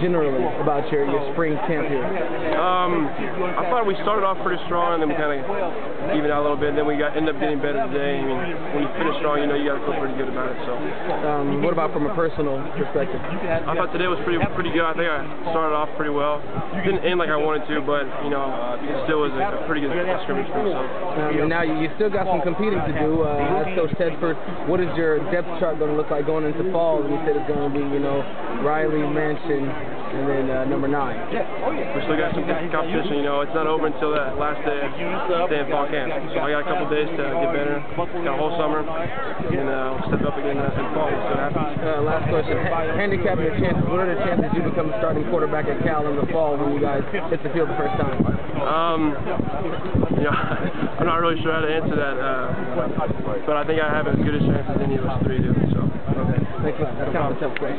generally about your, your spring camp here? Um, I thought we started off pretty strong, and then we kind of evened out a little bit. And then we got ended up getting better today. I mean, when you finish strong, you know you got to feel pretty good about it. So, Um, what about from a personal perspective? I thought today was pretty pretty good. I think I started off pretty well. Didn't end like I wanted to, but you know, it still was a, a pretty good scrimmage for me. So. Um, and now you, you still got some competing to do. Uh, as Coach Tedford, what is your depth chart going to look like going into fall? You said it's going to be, you know, Riley, Mansion, and then uh, number nine. Yeah. Oh, yeah. We still got some good competition. You know, it's not over until that last day, day of fall camp. So I got a couple days to get better. Got a whole summer, and uh, step up again uh, in fall. So that happens. Uh, last question. Handicapping your chances. What are the chances you become the starting quarterback at Cal in the fall when you guys hit the field the first time? Um, you know, I'm not really sure how to answer that, uh, but I think I have as good a chance as any of us three do. So. Thanks a lot. That's kind of a tough question.